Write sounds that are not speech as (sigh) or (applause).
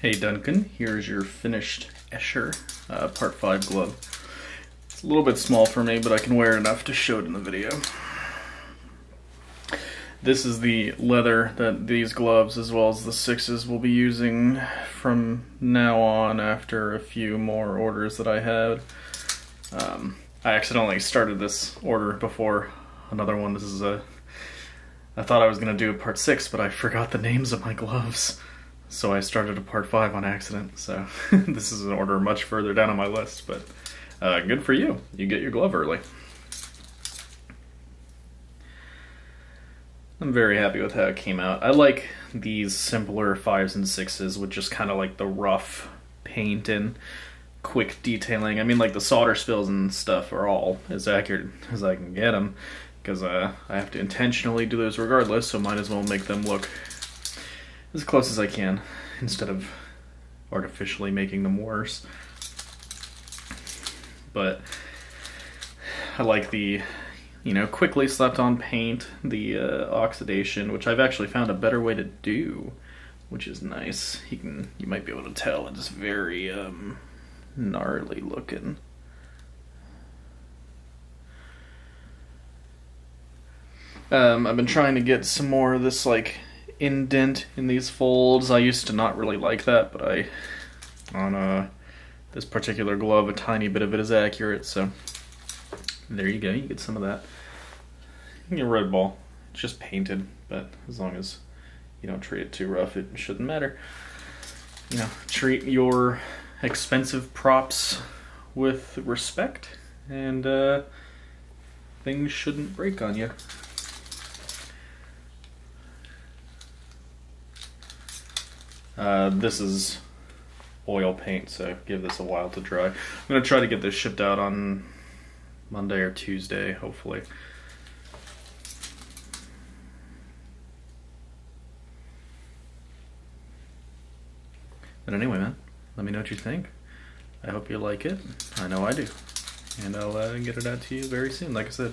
Hey Duncan, here's your finished Escher uh, Part 5 glove. It's a little bit small for me, but I can wear enough to show it in the video. This is the leather that these gloves, as well as the sixes, will be using from now on after a few more orders that I had. Um, I accidentally started this order before another one. This is a... I thought I was going to do a part 6, but I forgot the names of my gloves. So I started a part 5 on accident, so (laughs) this is an order much further down on my list, but uh, good for you. You get your glove early. I'm very happy with how it came out. I like these simpler fives and sixes with just kind of like the rough paint and quick detailing. I mean, like the solder spills and stuff are all as accurate as I can get them because uh, I have to intentionally do those regardless, so might as well make them look as close as I can instead of artificially making them worse. But I like the you know, quickly slept on paint, the uh, oxidation, which I've actually found a better way to do, which is nice. You can, you might be able to tell it's very um, gnarly looking. Um, I've been trying to get some more of this like indent in these folds. I used to not really like that, but I on uh, this particular glove, a tiny bit of it is accurate, so there you go, you get some of that. Your red ball, it's just painted, but as long as you don't treat it too rough, it shouldn't matter. You know, treat your expensive props with respect, and uh, things shouldn't break on you. Uh, this is oil paint, so give this a while to dry. I'm going to try to get this shipped out on Monday or Tuesday, hopefully. But anyway, man, let me know what you think. I hope you like it. I know I do. And I'll uh, get it out to you very soon, like I said.